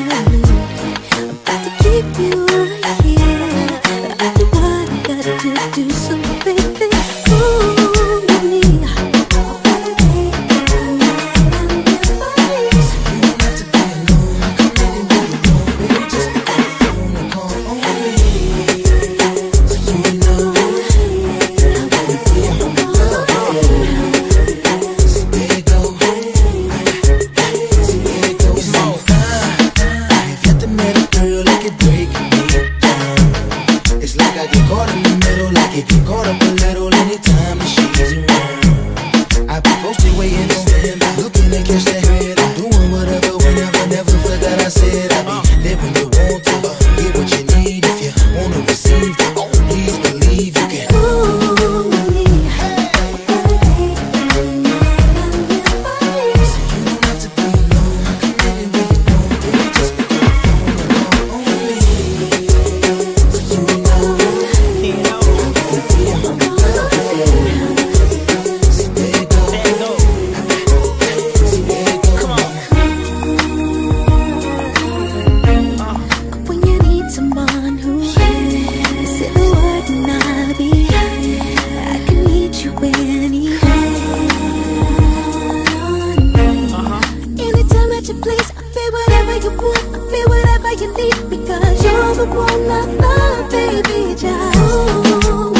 Yeah. in the middle, like it can go up a little anytime. all you need because you're the one I love, baby. Just. Ooh.